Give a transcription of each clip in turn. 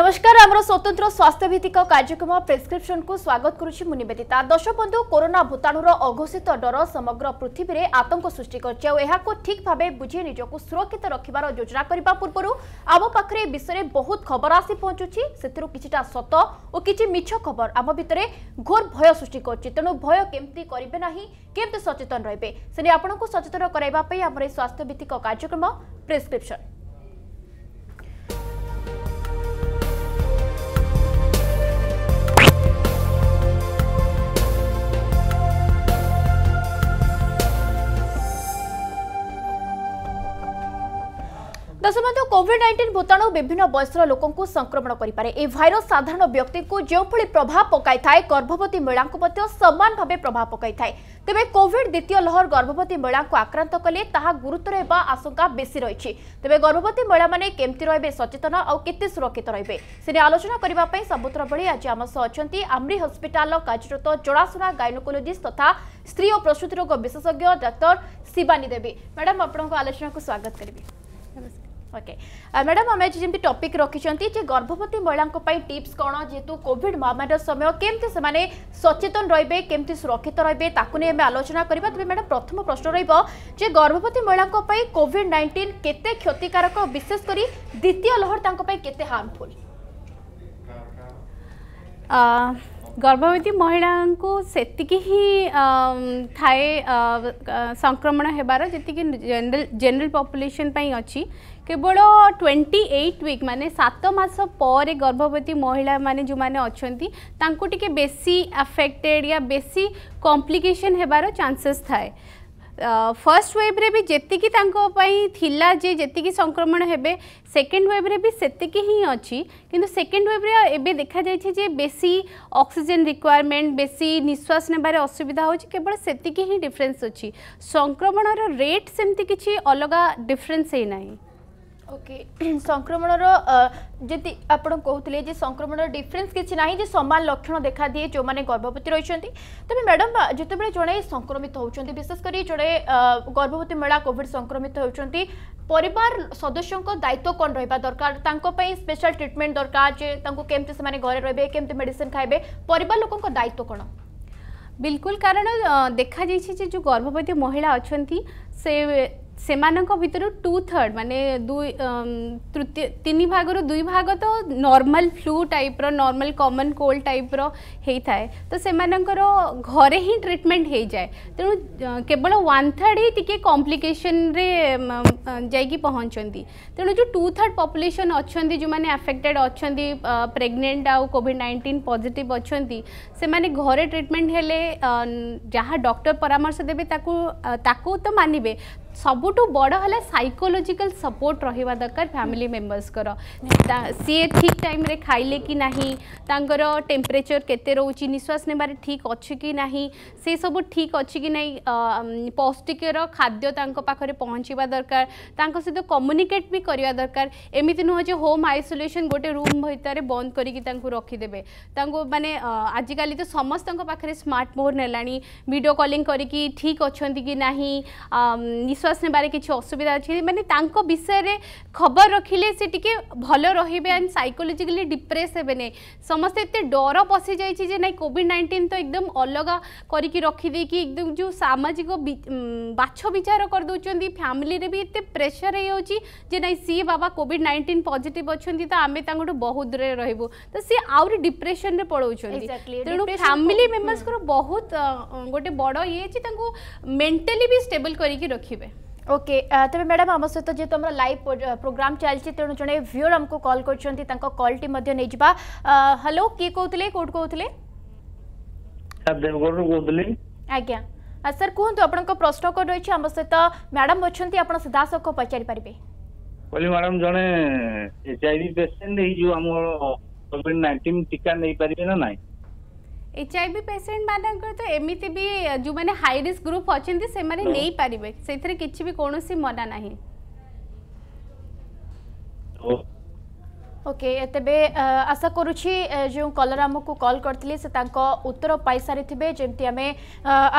নমস্কার আমার স্বতন্ত্র স্বাস্থ্যভিত্তিক কার্যক্রম প্রেসক্রিপশনকু স্বাগত করুছি মু নিবেদিতা দর্শক বন্ধু করোনা ভূতাণুর অঘোষিত ডর সমগ্র পৃথিবীরে আতঙ্ক সৃষ্টি করছে আর এখন ঠিক ভাবে বুঝি নিজকে সুরক্ষিত রাখবার যোজনা করা পূর্ব আম পাখে এই বিষয়ে বহু খবর আসি পৌঁছুছি সেথর কিছুটা সত ও কিছু মিছ খবর আম ভিতরে ঘোর ভয় সৃষ্টি করছে তেমন ভয় কেমতি করবে না কেমতি সচেতন রহবে সে আপনার সচেতন করাইবা আমার এই স্বাস্থ্যভিত্তিক কার্যক্রম প্রেসক্রিপশন ଦଶବନ୍ଧୁ କୋଭିଡ୍ ନାଇଣ୍ଟିନ୍ ଭୂତାଣୁ ବିଭିନ୍ନ ବୟସର ଲୋକଙ୍କୁ ସଂକ୍ରମଣ କରିପାରେ ଏହି ଭାଇରସ୍ ସାଧାରଣ ବ୍ୟକ୍ତିଙ୍କୁ ଯେଉଁଭଳି ପ୍ରଭାବ ପକାଇଥାଏ ଗର୍ଭବତୀ ମହିଳାଙ୍କୁ ମଧ୍ୟ ସମାନ ଭାବେ ପ୍ରଭାବ ପକାଇଥାଏ ତେବେ କୋଭିଡ୍ ଦ୍ୱିତୀୟ ଲହର ଗର୍ଭବତୀ ମହିଳାଙ୍କୁ ଆକ୍ରାନ୍ତ କଲେ ତାହା ଗୁରୁତର ହେବା ଆଶଙ୍କା ବେଶୀ ରହିଛି ତେବେ ଗର୍ଭବତୀ ମହିଳାମାନେ କେମିତି ରହିବେ ସଚେତନ ଆଉ କେତେ ସୁରକ୍ଷିତ ରହିବେ ସେ ନେଇ ଆଲୋଚନା କରିବା ପାଇଁ ସବୁଥର ଭଳି ଆଜି ଆମ ସହ ଅଛନ୍ତି ଆମ୍ରି ହସ୍ପିଟାଲର କାର୍ଯ୍ୟରତ ଜଣାଶୁଣା ଗାଇନୋକୋଲୋଜିଷ୍ଟ ତଥା ସ୍ତ୍ରୀ ଓ ପ୍ରସୂତି ରୋଗ ବିଶେଷଜ୍ଞ ଡାକ୍ତର ଶିବାନୀ ଦେବୀ ମ୍ୟାଡ଼ାମ୍ ଆପଣଙ୍କ ଆଲୋଚନାକୁ ସ୍ୱାଗତ କରିବି ଓକେ ମ୍ୟାଡ଼ାମ୍ ଆମେ ଆଜି ଯେମିତି ଟପିକ୍ ରଖିଛନ୍ତି ଯେ ଗର୍ଭବତୀ ମହିଳାଙ୍କ ପାଇଁ ଟିପ୍ସ କ'ଣ ଯେହେତୁ କୋଭିଡ୍ ମହାମାରୀର ସମୟ କେମିତି ସେମାନେ ସଚେତନ ରହିବେ କେମିତି ସୁରକ୍ଷିତ ରହିବେ ତାକୁ ନେଇ ଆମେ ଆଲୋଚନା କରିବା ତେବେ ମ୍ୟାଡ଼ାମ୍ ପ୍ରଥମ ପ୍ରଶ୍ନ ରହିବ ଯେ ଗର୍ଭବତୀ ମହିଳାଙ୍କ ପାଇଁ କୋଭିଡ୍ ନାଇଣ୍ଟିନ୍ କେତେ କ୍ଷତିକାରକ ବିଶେଷ କରି ଦ୍ୱିତୀୟ ଲହର ତାଙ୍କ ପାଇଁ କେତେ ହାର୍ମଫୁଲ୍ ଗର୍ଭବତୀ ମହିଳାଙ୍କୁ ସେତିକି ହିଁ ଥାଏ ସଂକ୍ରମଣ ହେବାର ଯେତିକି ଜେନେରାଲ ଜେନେରାଲ ପପୁଲେସନ୍ ପାଇଁ ଅଛି केवल ट्वेंटी एट विक् मान सतमास गर्भवती महिला मैंने जो मैंने अच्छा टी बेसी अफेक्टेड या बेसी कम्प्लिकेसन होबार चानसेस थाए फर्स्ट वेव रे भी जी तांकी जे जी संक्रमण हे सेकेंड वेव रे भी सेक ही अच्छी किंतु सेकेंड वेव रे एबे देखा जाए जे बेसी ऑक्सीजन रिक्वायरमेंट बेसी निश्वास नेबारे असुविधा होवल से ही डिफरेन्स अच्छी संक्रमण रेट सेमती किसी अलग डिफरेन्स ही ना ওকে সংক্রমণর যদি আপনার কৌলে যে সংক্রমণর ডিফরেন্স কিছু না যে সমান লক্ষণ দেখা দিয়ে যে গর্ভবতী রয়েছেন তবে ম্যাডাম যেতবে জনে সংক্রমিত হচ্ছেন বিশেষ করে জনে গর্ভবতী মহিলা কোভিড সংক্রমিত হচ্ছেন পরিবার সদস্যঙ্ক দায়িত্ব কোণ রহবা দরকার তাঁপাই স্পেশাল ট্রিটমেন্ট দরকার যে তাঁকু কেমতি সে ঘরে রহবে কেমতি মেডিসিন খাইবে পরিবার লোকঙ্ক দায়িত্ব কোণ বিলকুল কারণ দেখা যাইছে যে যে গর্ভবতী মহিলা অনেক সে ସେମାନଙ୍କ ଭିତରୁ ଟୁ ଥର୍ଡ଼ ମାନେ ଦୁଇ ତୃତୀୟ ତିନି ଭାଗରୁ ଦୁଇ ଭାଗ ତ ନର୍ମାଲ୍ ଫ୍ଲୁ ଟାଇପ୍ର ନର୍ମାଲ୍ କମନ୍ କୋଲ୍ଡ ଟାଇପ୍ର ହେଇଥାଏ ତ ସେମାନଙ୍କର ଘରେ ହିଁ ଟ୍ରିଟମେଣ୍ଟ ହେଇଯାଏ ତେଣୁ କେବଳ ୱାନ୍ ଥାର୍ଡ଼ ହିଁ ଟିକେ କମ୍ପ୍ଲିକେସନ୍ରେ ଯାଇକି ପହଞ୍ଚନ୍ତି ତେଣୁ ଯେଉଁ ଟୁ ଥାର୍ଡ଼ ପପୁଲେସନ୍ ଅଛନ୍ତି ଯେଉଁମାନେ ଆଫେକ୍ଟେଡ୍ ଅଛନ୍ତି ପ୍ରେଗନେଣ୍ଟ ଆଉ କୋଭିଡ଼ ନାଇଣ୍ଟିନ୍ ପଜିଟିଭ୍ ଅଛନ୍ତି ସେମାନେ ଘରେ ଟ୍ରିଟମେଣ୍ଟ ହେଲେ ଯାହା ଡକ୍ଟର ପରାମର୍ଶ ଦେବେ ତାକୁ ତାକୁ ତ ମାନିବେ ସବୁଠୁ ବଡ଼ ହେଲା ସାଇକୋଲୋଜିକାଲ ସପୋର୍ଟ ରହିବା ଦରକାର ଫ୍ୟାମିଲି ମେମ୍ବର୍ସଙ୍କର ସିଏ ଠିକ୍ ଟାଇମ୍ରେ ଖାଇଲେ କି ନାହିଁ ତାଙ୍କର ଟେମ୍ପରେଚର୍ କେତେ ରହୁଛି ନିଶ୍ୱାସ ନେବାରେ ଠିକ୍ ଅଛି କି ନାହିଁ ସେସବୁ ଠିକ୍ ଅଛି କି ନାହିଁ ପୌଷ୍ଟିକର ଖାଦ୍ୟ ତାଙ୍କ ପାଖରେ ପହଞ୍ଚିବା ଦରକାର ତାଙ୍କ ସହିତ କମ୍ୟୁନିକେଟ୍ ବି କରିବା ଦରକାର ଏମିତି ନୁହଁ ଯେ ହୋମ୍ ଆଇସୋଲେସନ୍ ଗୋଟେ ରୁମ୍ ଭିତରେ ବନ୍ଦ କରିକି ତାଙ୍କୁ ରଖିଦେବେ ତାଙ୍କୁ ମାନେ ଆଜିକାଲି ତ ସମସ୍ତଙ୍କ ପାଖରେ ସ୍ମାର୍ଟଫୋନ୍ ହେଲାଣି ଭିଡ଼ିଓ କଲିଂ କରିକି ଠିକ୍ ଅଛନ୍ତି କି ନାହିଁ ନିଶ୍ୱାସ আসনেবার কিছু অসুবিধা অনেক মানে তাঁক বিষয়ে খবর রাখলে সে টিকি ভালো রহবে অ্যান্ড সাইকোলোজিকালি ডিপ্রেস হবে না সমস্ত এত ডর পশি যাই যে না কোভিড নাইন্টিন তো একদম অলগা করিকি রখিদেকি একদম যে সামাজিক বাছ বিচার করেদেছেন ফ্যামিলি এত প্রেসর হয়ে যাচ্ছে যে না সি বাবা কোভিড নাইন্টিন পজিটিভ অনেক তো আমি তাঁর বহু দূরে রহবু তো সি আহরি ডিপ্রেসন পড়াউছেন তেমন ফ্যামিলি মেম্বর্স বহুত গোটে বড় ইয়ে মেন্টালি भी स्टेबल करके रखिए ওকে তবে ম্যাডাম আমার সহ যেহেতু আমার লাইভ প্রোগ্রাম চালছে তেমন জন ভিওর আমি কল করছেন তাঁর কলটি নিয়ে যা হ্যালো কি কৌলে কোটি কৌলে দেবগড় কৌলি আজ্ঞা স্যার কুহতু আপনার প্রশ্ন কোড রয়েছে আমার সহ ম্যাডাম অনেক আপনার সিধাসখ পচারি পারে କହିଲି ମ୍ୟାଡ଼ାମ୍ ଜଣେ ଏଚ୍ ଆଇ ଭି ପେସେଣ୍ଟ ଏଇ ଯେଉଁ ଆମର କୋଭିଡ୍ ନାଇଣ୍ଟିନ୍ ଟୀକା ନେଇପାରିବେ ନା ନାହିଁ ଏଚ୍ଆଇଭି ପେସେଣ୍ଟମାନଙ୍କର ତ ଏମିତି ବି ଯେଉଁମାନେ ହାଇ ରିସ୍କ ଗ୍ରୁପ୍ ଅଛନ୍ତି ସେମାନେ ନେଇପାରିବେ ସେଥିରେ କିଛି ବି କୌଣସି ମନା ନାହିଁ ওকে তেবে আশা করুছি যে কলর আমি কল করে সে তাঁর উত্তর পাইসারিবে যেমি আমি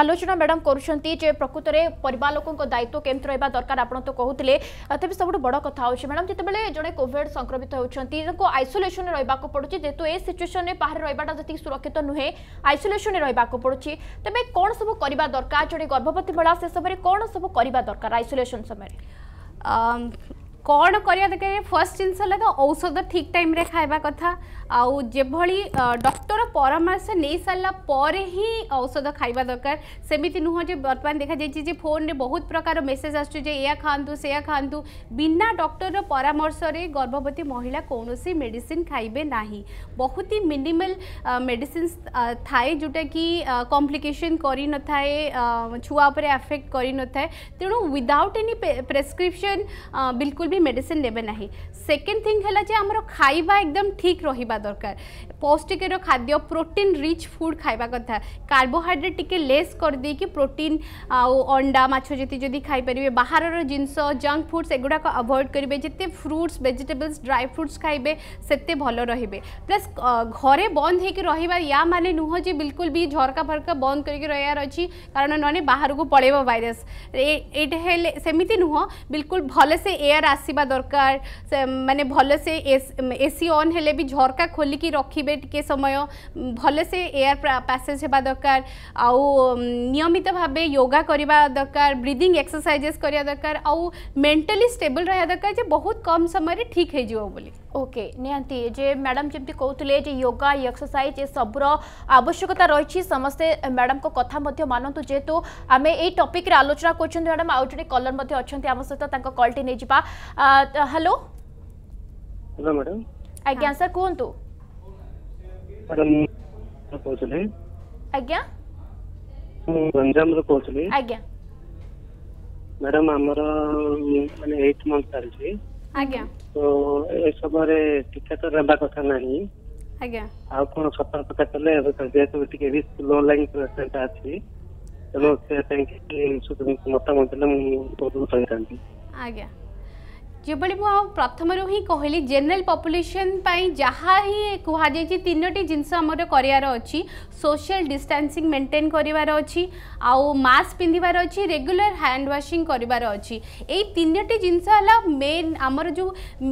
আলোচনা ম্যাডাম করছেন যে প্রকৃতরে পরিবার লোক দায়িত্ব কেমি রহবা দরকার আপনার তো কুলে তেমনি সবুঠ বড় কথা হচ্ছে ম্যাডাম যেতবে জনে কোভিড সংক্রমিত হচ্ছেন তাঁর আইসোলেসন রহবাকে পড়ুছে যেহেতু এ সিচুয়েসনে বাহার রহবাটা যেত সুরক্ষিত নুহে আইসোলেসন রহবাকে পড়ুছে তেমনি কোণ সব করা দরকার জনে গর্ভবতী মহিলা সে সময় কোণ সব করা দরকার আইসোলেসন সময় कौन कर फर्स्ट जिनस तो औषध ठीक टाइम रे खाइबा कथा आभली डक्टर परामर्श नहीं सारापर ही औषध खाइबा दरकार सेमती नुह बर्तमान देखा जाए फोन में बहुत प्रकार मेसेज आस खातु से खातु बिना डक्टर परामर्श से गर्भवती महिला कौन सी मेडि खाइबे ना बहुत ही मिनिमल मेडि था जोटा कि कम्प्लिकेसन कर छुआ उपरे एफेक्ट कर तेणु विदाउट एनी प्रेस्क्रिप्शन बिल्कुल भी मेडिसिन नेबे ना सेकेंड थिंग है आम खाइबा एकदम ठीक रहा दरकार पौष्टिकर खाद्य प्रोटीन रिच फुड खावा कथा कार्बोहड्रेट टी लेस कर दे कि प्रोटीन आंडा मछजी जी खाईपर बाहर जिनस जंक फुड्स एगुड़ाक अभोड करेंगे जिते फ्रुट्स भेजिटेबल्स ड्राई फ्रुट्स खाइबे से भल रे प्लस घरे बंद या माने नुह जी बिल्कुल भी झरका फरका बंद करके रहा अच्छी कारण ना बाहर को पलैब वायरस सेमती नुह बिल्कुल भले से एयर आ आसवा दरकार मानने भलेसे एसी अन् झरका खोलिक रखिए टी समय भलेसे एयर पैसेज होगा दरकार आयमित भाव योगा करने दरकार ब्रिदिंग एक्सरसाइजेस करवा दरकार आउ मेटाली स्टेबल रहा दरकार बहुत कम समय ठीक हो ओके निहांती जे मैडम जमी कहते जे योगा एक्सरसाइज ये सबुर आवश्यकता रही समस्ते मैडम को कथा मानतु जेहेतु आम यही टपिक्रे आलोचना कर मैडम आउ जो कलर अच्छा आम सहित कल टी नहीं जा हेलो मैडम आज्ञा हाँ। सर कहतु ଆଜ୍ଞା ଗଞ୍ଜାମରୁ କହୁଥିଲି ଆଜ୍ଞା ମ୍ୟାଡାମ ଆମର ମାନେ ଏଇଟ୍ ମନ୍ଥ ଚାଲିଛି ଆଜ୍ଞା ତ ଏ ସମୟରେ ତ ନେବା କଥା ନାହିଁ ଆଜ୍ଞା ଆଉ କଣ ସତର୍କତା କଲେ ଯେହେତୁ ଟିକେ ରିସ୍କ ଲୋ ଲାଇନ୍ ପେସେଣ୍ଟ ଅଛି ତେଣୁ ସେ ପାଇଁ ପାଇଁକି ମତାମତ ଦେଲେ ମୁଁ ବହୁତ ରହିଥାନ୍ତି ଆଜ୍ଞା যেভাবে মু প্রথমে হি কহিলি জেনারেল পপুলেসন যাহা হি কুহযাই তিনোটি জিনিস আমার করার অছি সোশিয়াল ডিস্টান্সিং মেন্টেন করিবার অছি আউ মাস্ক পিঁধিবার অছি রেগুলার হ্যান্ড ওয়াশিং করিবার অছি এই তিনোটি জিনিস হল মেন আমার যে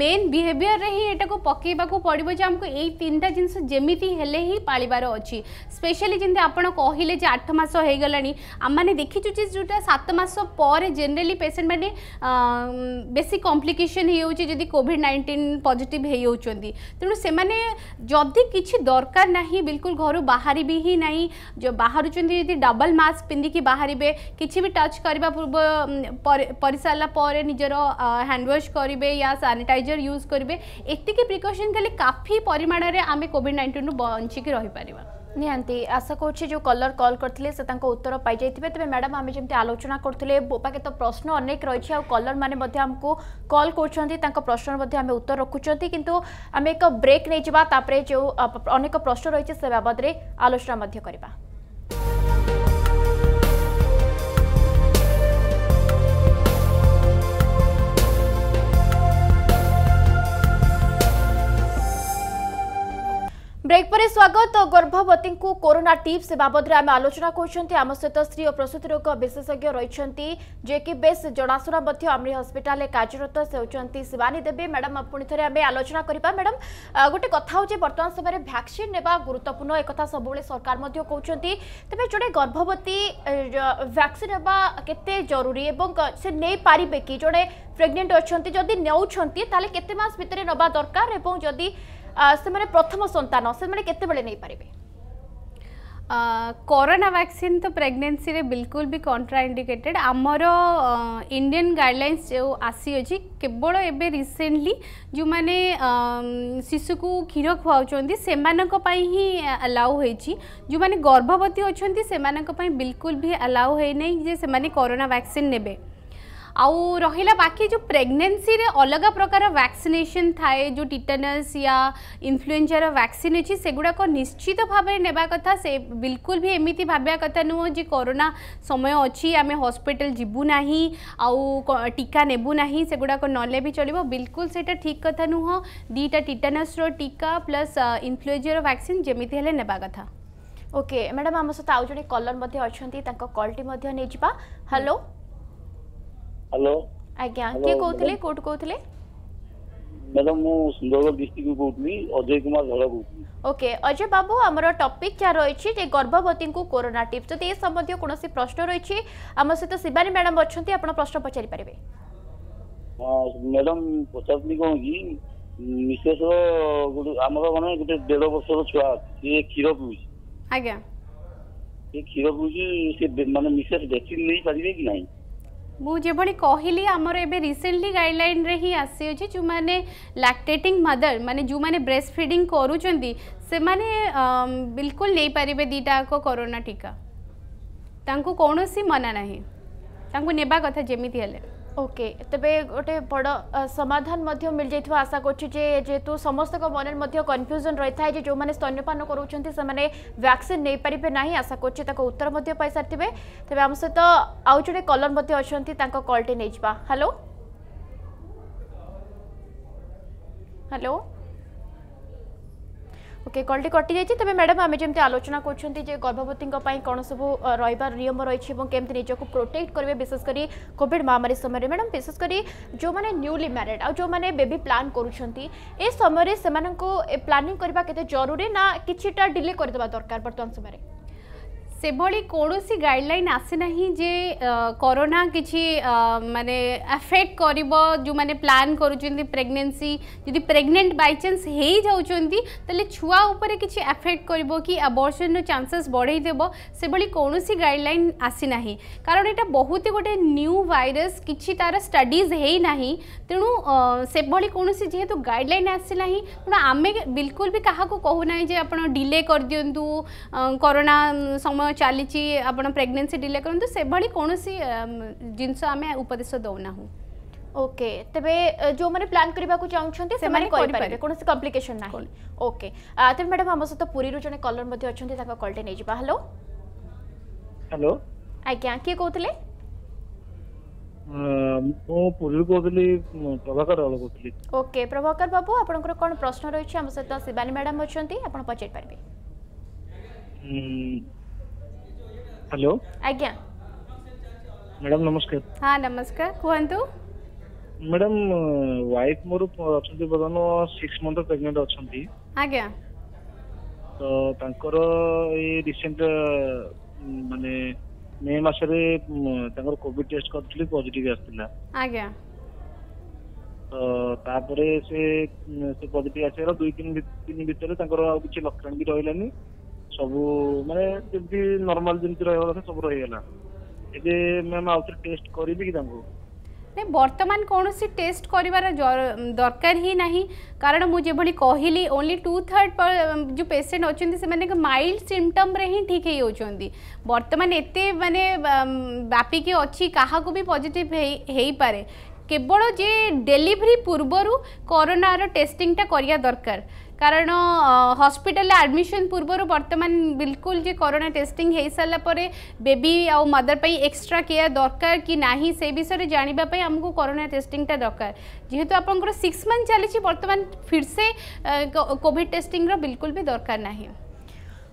মেন বিহেভিয়ার হি এটাকে পকাইবাকু পড়িব যে আমাকে এই তিনটা জিনিস যেমিতি হেলে হি পাড়িবার অছি স্পেশালি যেমনি আপনার কহিলে যে আট মাস হয়ে গলানি আমি দেখিছু যে যেটা সাত মাস পরে জেনারেলি পেসেন্ট মানে বেশি কমপ্লিকেট कम्प्लिकेसन होती कोविड नाइंटीन पजिट हो तेणु से जदि किसी दरकार ना बिल्कुल घर बाहर भी ही ना जो बाहर यदि डबल मस्क पिंधिकी बाहर किसी भी टच करने पूर्व परिसारापर निजर हैंडवाश करेंगे या सानिटाइजर यूज करेंगे ये प्रिकसन खाली काफी परिमाण में आम कोविड नाइंटीन रही रहीपर ନିହାତି ଆଶା କରୁଛି ଯେଉଁ କଲର୍ କଲ୍ କରିଥିଲେ ସେ ତାଙ୍କ ଉତ୍ତର ପାଇଯାଇଥିବେ ତେବେ ମ୍ୟାଡ଼ାମ୍ ଆମେ ଯେମିତି ଆଲୋଚନା କରୁଥିଲେ ବୋପାକେ ତ ପ୍ରଶ୍ନ ଅନେକ ରହିଛି ଆଉ କଲର୍ମାନେ ମଧ୍ୟ ଆମକୁ କଲ୍ କରୁଛନ୍ତି ତାଙ୍କ ପ୍ରଶ୍ନର ମଧ୍ୟ ଆମେ ଉତ୍ତର ରଖୁଛନ୍ତି କିନ୍ତୁ ଆମେ ଏକ ବ୍ରେକ୍ ନେଇଯିବା ତାପରେ ଯେଉଁ ଅନେକ ପ୍ରଶ୍ନ ରହିଛି ସେ ବାବଦରେ ଆଲୋଚନା ମଧ୍ୟ କରିବା ବ୍ରେକ୍ ପରେ ସ୍ୱାଗତ ଗର୍ଭବତୀଙ୍କୁ କରୋନା ଟିପ୍ସ ବାବଦରେ ଆମେ ଆଲୋଚନା କରୁଛନ୍ତି ଆମ ସହିତ ସ୍ତ୍ରୀ ଓ ପ୍ରସୂତି ରୋଗ ବିଶେଷଜ୍ଞ ରହିଛନ୍ତି ଯିଏକି ବେଶ୍ ଜଣାଶୁଣା ମଧ୍ୟ ଆମରି ହସ୍ପିଟାଲରେ କାର୍ଯ୍ୟରତ ସେ ହେଉଛନ୍ତି ଶିବାନୀ ଦେବୀ ମ୍ୟାଡ଼ାମ୍ ପୁଣି ଥରେ ଆମେ ଆଲୋଚନା କରିବା ମ୍ୟାଡ଼ାମ୍ ଗୋଟେ କଥା ହେଉଛି ବର୍ତ୍ତମାନ ସମୟରେ ଭ୍ୟାକ୍ସିନ୍ ନେବା ଗୁରୁତ୍ୱପୂର୍ଣ୍ଣ ଏକଥା ସବୁବେଳେ ସରକାର ମଧ୍ୟ କହୁଛନ୍ତି ତେବେ ଜଣେ ଗର୍ଭବତୀ ଭ୍ୟାକ୍ସିନ୍ ନେବା କେତେ ଜରୁରୀ ଏବଂ ସେ ନେଇପାରିବେ କି ଜଣେ ପ୍ରେଗନେଣ୍ଟ ଅଛନ୍ତି ଯଦି ନେଉଛନ୍ତି ତାହେଲେ କେତେ ମାସ ଭିତରେ ନେବା ଦରକାର ଏବଂ ଯଦି से प्रथम सतान से नहीं पारे कोरोना वैक्सीन तो प्रेगनेंसी रे बिल्कुल भी कंट्राइंडिकेटेड आमर इंडियन गाइडलैंस जो आसी अछि केवल एवं रिसेंटली जो मैंने शिशु को क्षीर खुआउं से पई ही अलाउ हो जो मैंने गर्भवती अच्छा से पई बिल्कुल भी अलाउ होना नै जे सेमाने कोरोना वैक्सीन नेबे आउ रहा बाकी जो प्रेगनेसी अलग प्रकार वैक्सीनेसन थाए जो टीटनस या इनफ्लुएंजार वैक्सीन अच्छी गुड़ाक निश्चित भाव में ना कथा से बिल्कुल भी एमती भावा कथा नुह जी कोरोना समय अच्छी आम हस्पिटाल जीवु ना आउ टीका नेबू ना सेगुड़ाक नले भी चलो बिल्कुल से ठीक कथा नुह दीटा टीटानसर टीका प्लस इनफ्लुएंजार वैक्सीन जमी ने कथा ओके मैडम आम सहित आउ जो कलर अच्छा कल्टी नहीं हलो ହ୍ୟାଲୋ ଆଜ୍ଞା କିଏ କହୁଥିଲେ କୋଉଠୁ କହୁଥିଲେ ମ୍ୟାଡାମ ମୁଁ ସୁନ୍ଦରଗଡ଼ ଡିଷ୍ଟ୍ରିକ୍ଟରୁ କହୁଥିଲି ଅଜୟ କୁମାର ଧଳ କହୁଥିଲି ওকে অজয় বাবু আমার টপিক যা রয়েছে যে গর্ভবতী করোনা টিপস যদি এ সম্বন্ধীয় কোণী প্রশ্ন রয়েছে আমার সহ শিবানী ম্যাডাম অনেক আপনার প্রশ্ন পচারি পারে ম্যাডাম পচারি কম কি মিসেস আমার মানে গোটে দেড় বর্ষর ছুয়া সি ক্ষীর পিউছি আজ্ঞা সে ক্ষীর পিউছি সে মানে মিসেস ভ্যাকসিন নেই পারিবে কি নাই मुझे कहली आमर एवं रिसेंटली गाइडलाइन रे ही आसी जो मैंने लाक्टेटिंग मदर माने जो मैंने ब्रेस्ट फिडिंग करुँच बिल्कुल नहीं पारे दीटाक कोरोना टीका तांको कौन मना ना तांको नेबा कथा जमी ওকে তবে গোটে বড় সমাধান মধ্য মিল যাইথিবা আশা করছি যে যেহেতু সমস্তক মনের মধ্য কনফ্যুজন রইথায় যে যোমানে স্তন্যপান করুচন্তি সেমানে ভ্যাকসিন নেই পারিবে নাই আশা করছি তাকে উত্তর মধ্য পাই সারতিবে তবে আম সহিত আউ জনে কলর মধ্য অছন্তি তাঙ্ক কলটি নেই যিবা হ্যালো হ্যালো ओके कलटी कटि जाइए तेज मैडम आम जमी आलोचना कर गर्भवती कौन सब रहा नियम रही कमी निजक प्रोटेक्ट करेंगे विशेषकर कॉविड महामारी समय मैडम विशेषकर जो मैंने न्यूली म्यारेड आ जो मैंने बेबी प्लां कर समय से प्लानिंग करवा जरूरी ना किटा डिले करदे दरकार बर्तमान समय ସେଭଳି କୌଣସି ଗାଇଡ଼ଲାଇନ୍ ଆସିନାହିଁ ଯେ କରୋନା କିଛି ମାନେ ଆଫେକ୍ଟ କରିବ ଯେଉଁମାନେ ପ୍ଲାନ୍ କରୁଛନ୍ତି ପ୍ରେଗନେନ୍ସି ଯଦି ପ୍ରେଗନେଣ୍ଟ ବାଇଚାନ୍ସ ହେଇଯାଉଛନ୍ତି ତାହେଲେ ଛୁଆ ଉପରେ କିଛି ଆଫେକ୍ଟ କରିବ କି ଆବର୍ସନର ଚାନ୍ସେସ୍ ବଢ଼େଇ ଦେବ ସେଭଳି କୌଣସି ଗାଇଡ଼ଲାଇନ୍ ଆସିନାହିଁ କାରଣ ଏଇଟା ବହୁତ ଗୋଟେ ନ୍ୟୁ ଭାଇରସ୍ କିଛି ତା'ର ଷ୍ଟଡିଜ୍ ହେଇନାହିଁ ତେଣୁ ସେଭଳି କୌଣସି ଯେହେତୁ ଗାଇଡ଼ଲାଇନ୍ ଆସିନାହିଁ ତେଣୁ ଆମେ ବିଲକୁଲ ବି କାହାକୁ କହୁନାହିଁ ଯେ ଆପଣ ଡିଲେ କରିଦିଅନ୍ତୁ କରୋନା ସମୟ ଚାଲିଛି ଆପଣ ପ୍ରେଗନେନ୍ସି ଡିଲେ କରନ୍ତୁ ସେଭଳି କୌଣସି ଜିନିଷ ଆମେ ଉପଦେଶ ଦେଉନାହୁଁ ওকে তবে যে প্লান করা চাহুমান সেপারে কোণ কমপ্লিকেসন না ওকে তবে ম্যাডাম আমার সহ পুরী জন কলর মধ্যে অনেক তাঁর কলটে নিয়ে যা হ্যালো হ্যালো আজ্ঞা কি কৌলে মু পুরীর কৌলি প্রভাকর অল কৌলি ওকে প্রভাকর বাবু আপনার কোন প্রশ্ন রয়েছে আমার সহ শিবানী ম্যাডাম অনেক আপনার পচারি পারবে हेलो आज्ञा ମ୍ୟାଡାମ ନମସ୍କାର ହଁ ନମସ୍କାର କୁହନ୍ତୁ ମ୍ୟାଡାମ ୱାଇଫ ମୋର ଅଛନ୍ତି ବର୍ତ୍ତମାନ ସିକ୍ସ ମନ୍ଥ ପ୍ରେଗନେଣ୍ଟ ଅଛନ୍ତି ଆଜ୍ଞା ତ ତାଙ୍କର ଏଇ ରିସେଣ୍ଟ ମାନେ ମେ ମାସରେ ତାଙ୍କର କୋଭିଡ ଟେଷ୍ଟ କରିଥିଲି ପଜିଟିଭ ଆସିଥିଲା ଆଜ୍ଞା ତ ତାପରେ ସେ ସେ ପଜିଟିଭ ଆସିବାର ଦୁଇ ତିନି ଦିନ ଭିତରେ ତାଙ୍କର ଆଉ କିଛି ଲକ୍ଷଣ ବି ରହିଲାନି ସବୁ ମାନେ ଯେମିତି ନର୍ମାଲ ଯେମିତି ରହିବା କଥା ସବୁ ରହିଗଲା ଏବେ ମ୍ୟାମ୍ ଆଉ ଥରେ ଟେଷ୍ଟ କରିବି କି ତାଙ୍କୁ ନାଇଁ ବର୍ତ୍ତମାନ କୌଣସି ଟେଷ୍ଟ କରିବାର ଦରକାର ହିଁ ନାହିଁ କାରଣ ମୁଁ ଯେଭଳି କହିଲି ଓନ୍ଲି ଟୁ ଥାର୍ଡ ଯେଉଁ ପେସେଣ୍ଟ ଅଛନ୍ତି ସେମାନେ ମାଇଲ୍ଡ ସିମ୍ପଟମ୍ରେ ହିଁ ଠିକ୍ ହେଇଯାଉଛନ୍ତି ବର୍ତ୍ତମାନ ଏତେ ମାନେ ବ୍ୟାପିକି ଅଛି କାହାକୁ ବି ପଜିଟିଭ୍ ହେଇ ହେଇପାରେ केवल जे डेलीवरी पूर्वर करोनार टेस्टिंगटा करवा दरकार कारण हस्पिटाल आडमिशन पूर्व वर्तमान बिल्कुल जे कोरोना टेस्टिंग हो सारापर बेबी आउ मदर पर एक्सट्रा केयर दरकार कि ना से विषय जानापी आमको कोरोना टेस्टिंगटा दरकार जीतु आप सिक्स मंथ चली बर्तमान फिर से कोविड टेस्टिंग रो बिल्कुल भी दरकार नहीं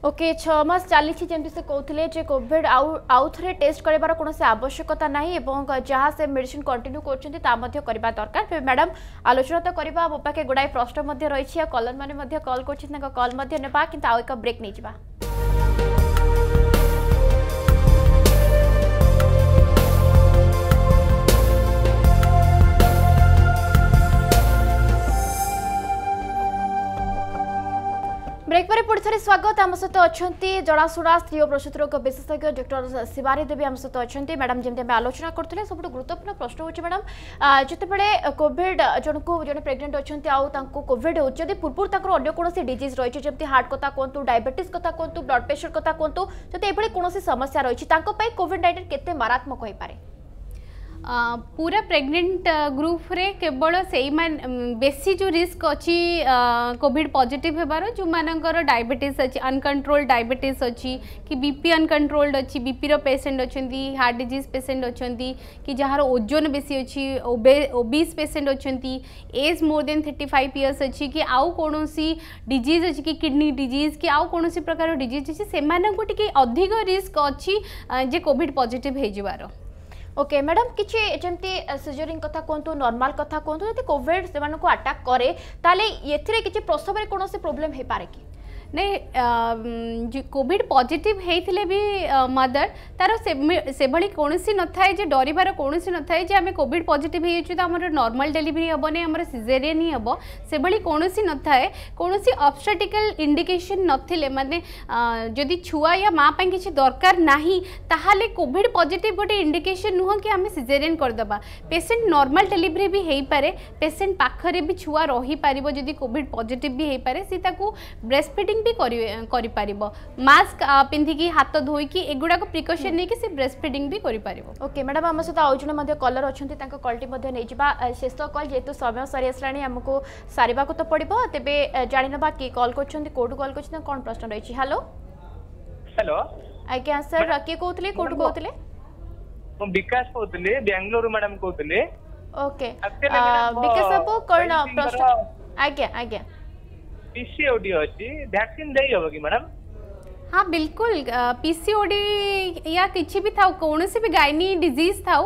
ओके छमास चली से कहते जो कोविड आउ थे टेस्ट करार कौन आवश्यकता ना जहाँ से मेडिसीन कंटिन्यू करा दरकार मैडम आलोचना तो करवा पाखे गुड़ाए प्रश्न रही है कलर मैंने कल कर कल कि आउ एक ब्रेक नहीं जावा ବ୍ରେକ୍ ପରେ ପୁଣି ଥରେ ସ୍ୱାଗତ ଆମ ସହିତ ଅଛନ୍ତି ଜଣାଶୁଣା ସ୍ତ୍ରୀ ଓ ପ୍ରସୂତି ରୋଗ ବିଶେଷଜ୍ଞ ଡକ୍ଟର ଶିବାନୀ ଦେବୀ ଆମ ସହିତ ଅଛନ୍ତି ମ୍ୟାଡ଼ାମ୍ ଯେମିତି ଆମେ ଆଲୋଚନା କରୁଥିଲେ ସବୁଠୁ ଗୁରୁତ୍ୱପୂର୍ଣ୍ଣ ପ୍ରଶ୍ନ ହେଉଛି ମ୍ୟାଡ଼ାମ୍ ଯେତେବେଳେ କୋଭିଡ଼ ଜଣକୁ ଜଣେ ପ୍ରେଗନେଣ୍ଟ ଅଛନ୍ତି ଆଉ ତାଙ୍କୁ କୋଭିଡ଼ ହେଉଛି ଯଦି ପୂର୍ବରୁ ତାଙ୍କର ଅନ୍ୟ କୌଣସି ଡିଜିଜ୍ ରହିଛି ଯେମିତି ହାର୍ଟ କଥା କୁହନ୍ତୁ ଡାଇବେଟିସ୍ କଥା କୁହନ୍ତୁ ବ୍ଲଡ୍ ପ୍ରେସର କଥା କୁହନ୍ତୁ ଯଦି ଏଭଳି କୌଣସି ସମସ୍ୟା ରହିଛି ତାଙ୍କ ପାଇଁ କୋଭିଡ଼ ନାଇଣ୍ଟିନ୍ କେତେ ମାରାତ୍ମକ ହୋଇପାରେ पूरा प्रेगनेंट ग्रुप रे केवल से बेसी जो रिस्क अच्छी कोविड पॉजिटिव होबार जो मानकर डायबिटीज अच्छी अनकंट्रोल डायबिटीज अच्छी कि बीपी अनकंट्रोल्ड अच्छी रो पेसेंट अच्छा हार्ट डिजीज पेसेंट अच्छा कि जार ओजन बेसी अच्छी ओबिस पेसेंट अच्छा age more than thirty five years अच्छी कि आउ कौन डिजीज अच्छी किडनी डिजीज कि आउ कौन प्रकार डिजीज अच्छी से अधिक रिस्क अच्छी जे कोविड पॉजिटिव हो ओके मैडम किसी जमी सिजरिंग कथा कहतु नर्माल कथ कहतु जो कोविड से आटाक कै तेल ए प्रसव में कौन से प्रोब्लेम हो पाए कि नहीं कोविड पॉजिटिव होते भी मदर तार से भाई कौन न था डर कौन न था आम कॉविड पजिट हो तो आम नर्माल डेलीवरी हम नहीं आम सीजेरी ही हम से कौन न था कौन अबसेटिकल इंडिकेसन नाने जदि छुआ या माँप किसी दरकार नहीं कॉविड पजिट गोटे इंडिकेसन नुह कि आम सीजेरी करदे पेसेंट नर्माल डेलीवरी भी हो पाए पेसेंट पाखे भी छुआ रही पार जी कॉविड पजिट भी हो पाए सीता ब्रेस्ट फिटिंग ବ୍ରେastଫିଡିଂ ବି କରିପାରିବ ମାସ୍କ ପିନ୍ଧିକି ହାତ ଧୋଇକି ଏଗୁଡ଼ାକ ପ୍ରିକସନ୍ ନେଇକି ସେ ବ୍ରେastଫିଡିଂ ବି କରିପାରିବ ଓକେ ମ୍ୟାଡ଼ାମ୍ ଆମ ସହିତ ଆଉ ଜଣେ ମଧ୍ୟ କଲର୍ ଅଛନ୍ତି ତାଙ୍କ କଲ୍ଟି ମଧ୍ୟ ନେଇଯିବା ଶେଷ କଲ୍ ଯେହେତୁ ସମୟ ସରି ଆସିଲାଣି ଆମକୁ ସାରିବାକୁ ତ ପଡ଼ିବ ତେବେ ଜାଣିନେବା କିଏ କଲ୍ କରୁଛନ୍ତି କେଉଁଠୁ କଲ୍ କରୁଛନ୍ତି କ'ଣ ପ୍ରଶ୍ନ ରହିଛି ହ୍ୟାଲୋ ହ୍ୟାଲୋ ଆଜ୍ଞା ସାର୍ କିଏ କହୁଥିଲେ କେଉଁଠୁ କହୁଥିଲେ ମୁଁ ବିକାଶ କହୁଥିଲି ବାଙ୍ଗାଲୋରରୁ ମ୍ୟାଡ଼ାମ୍ କହୁଥିଲି ଓକେ ବିକାଶ ବାବୁ କ'ଣ ପ୍ରଶ୍ନ ଆଜ୍ଞା ଆଜ୍ଞା पीसीओडी ଅଛି वैक्सीन ଦେଇ हो कि मैडम हाँ बिल्कुल पीसीओडी या किसी भी था कौन भी गायनी डिजीज था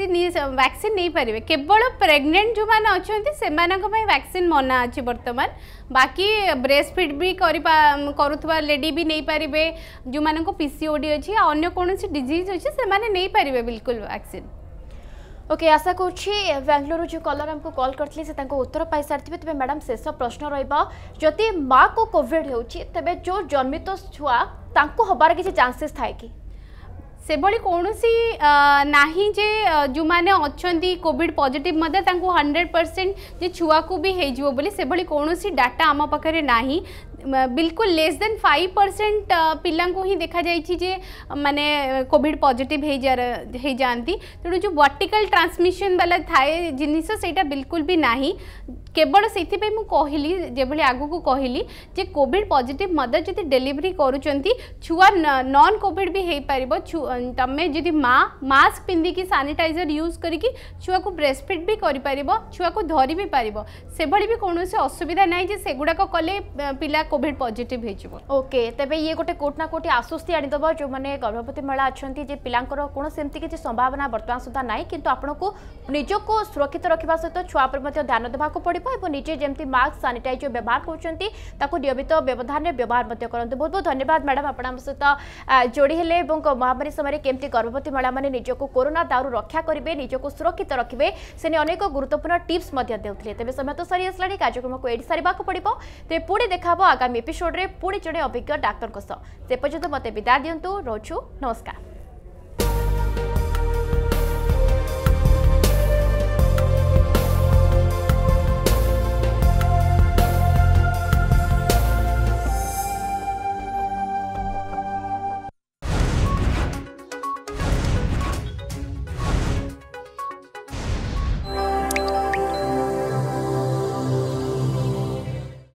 वैक्सीन नहीं पारे केवल प्रेगनेंट जो मैंने अच्छा से वैक्सीन मना अच्छे बर्तमान बाकी ब्रेस्ट फिड भी करुवा लेडी भी नहीं पारे जो मान पीसीओडी अच्छी अगर कौन सी डिजीज अच्छे से नहीं पारे बिल्कुल वैक्सीन ओके आशा करंगलोर जो कलर आमको कल करते से उत्तर पाई सारी तेज मैडम शेष प्रश्न रदि माँ को हो तेज जो जन्मित छुआ हबार किसी चान्सेस थाए कि से भाई कौन सी ना जे जो मैंने अच्छा कॉविड पजिट मैं हंड्रेड परसेंट जे छुआ को भी होटा आम पाखे ना बिल्कुल लेस देन फाइव परसेंट पिला देखा जा मैंने कॉविड पजिट हो जाती तेणु जो वर्टिकल ट्रांसमिशन वाला था जिनस से बिल्कुल भी ना केवल से कहली जब आग को कहली जो कॉविड पजिट मदर जो डेलीवरी करुँच नन कॉविड भी हो पार तुम्हें जी माँ मस्क पिंधिकी सानिटाइजर यूज करके छुआ को ब्रेस्टफिड भी करुआ को धरी भी पार से भी कौन से असुविधा ना से गुड़ाक कले पा को कोविड पॉजिटिव हो ओके तेज ये गोटे कोटना कोटी आश्वस्ति आनीदेव जो मैंने गर्भवती महिला अच्छा जे पिलांर कौन सेमती किसी संभावना बर्तमान सुधा ना कि आपको निजक सुरक्षित रखा सहित छुआ पर ध्यान देवाक पड़ो और निजे जमी मास्क सानिटाइज व्यवहार करियमित व्यवधान में व्यवहार करते बहुत बहुत धन्यवाद मैडम आप सहित जोड़ी हेले महामारी समय के गर्भवती महिला मैंने निजक कोरोना दाऊ रक्षा करेंगे निज्क सुरक्षित रखे से अनेक गुरुत्वपूर्ण टीप्स देते तेज समय तो सारी आसाना कार्यक्रम को ये सारे पड़ो तेज पुणी देखा ଆଗାମୀ ଏପିସୋଡ୍ରେ ପୁଣି ଜଣେ ଅଭିଜ୍ଞ ଡାକ୍ତରଙ୍କ ସହ ସେ ପର୍ଯ୍ୟନ୍ତ ମୋତେ ବିଦା ଦିଅନ୍ତୁ ରହୁଛୁ ନମସ୍କାର